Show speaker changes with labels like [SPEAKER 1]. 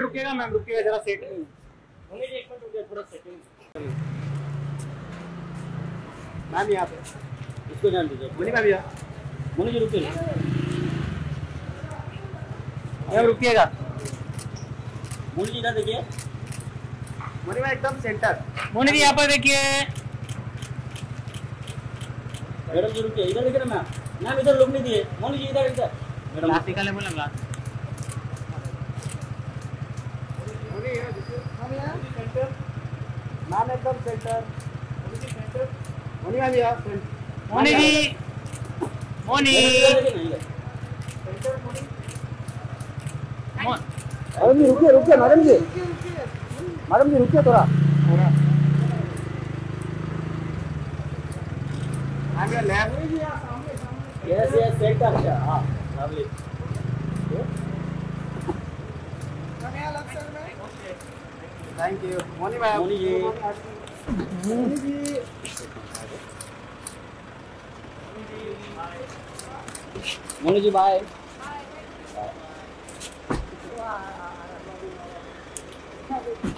[SPEAKER 1] रुकेगा मैम रुकेगा जरा सेट में
[SPEAKER 2] होने एक मिनट रुकिए थोड़ा सेकंड
[SPEAKER 1] मैम यहाँ पे।
[SPEAKER 2] इसको जान दीजिए।
[SPEAKER 1] बोली मैम यहाँ
[SPEAKER 2] मोनी जी रुकिए
[SPEAKER 1] मैम रुकिएगा।
[SPEAKER 2] मोनी जी इधर देखिए।
[SPEAKER 1] बोली मैम एकदम सेंटर
[SPEAKER 3] मोनी जी यहाँ पर देखिए।
[SPEAKER 2] मैडम जी रुकिए। इधर देखिए ना मैम। मैम इधर लोग नहीं दिए मोनी जी इधर इधर। मैडम
[SPEAKER 3] निकाले बोला ग्लास
[SPEAKER 1] मैम एकदम सेंटर। बोली मैम यहाँ
[SPEAKER 3] मोनी जी मोनी।
[SPEAKER 2] इधर देखिए ना इधर
[SPEAKER 3] मो-
[SPEAKER 1] मैडम जी रुकिए रुकिए मैडम जी मैडम जी रुकिए थोड़ा मैम ये
[SPEAKER 2] यस यस सेंटर अच्छा हाँ lovely
[SPEAKER 1] Thank you. Morning, ma'am.
[SPEAKER 2] Morning, ji.
[SPEAKER 1] Morning, ji.
[SPEAKER 2] Morning, ji. Bye. Bye. Bye. Wow.